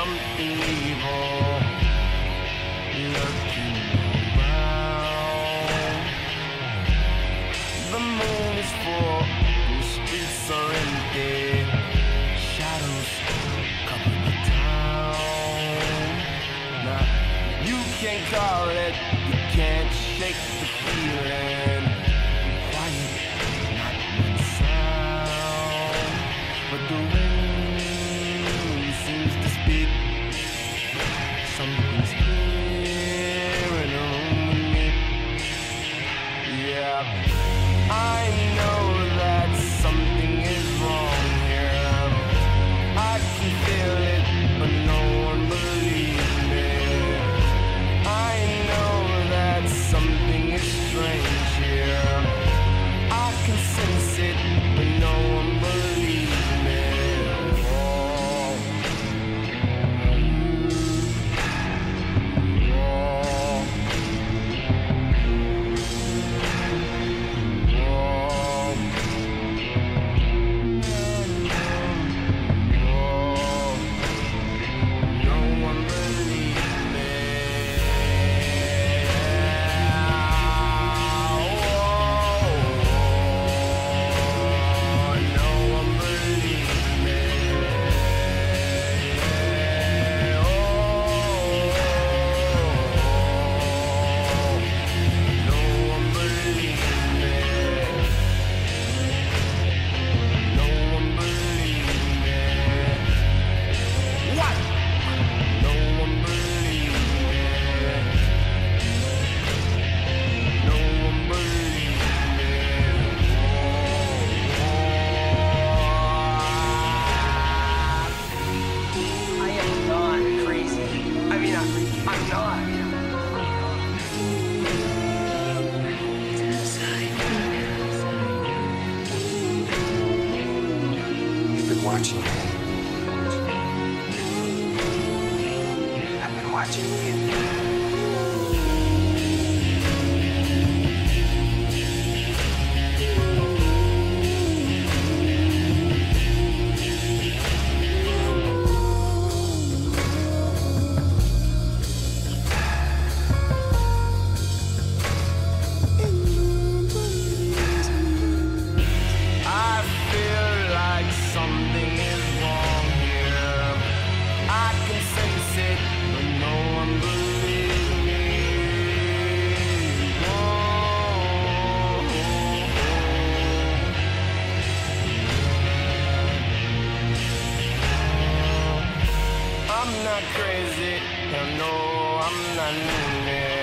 some evil lurking around. The moon is full, the streets are empty. Shadows cover the town. Now, you can't call it, you can't shake the feeling. Quiet, not one sound. But the wind. watching you. crazy. You know I'm not lonely.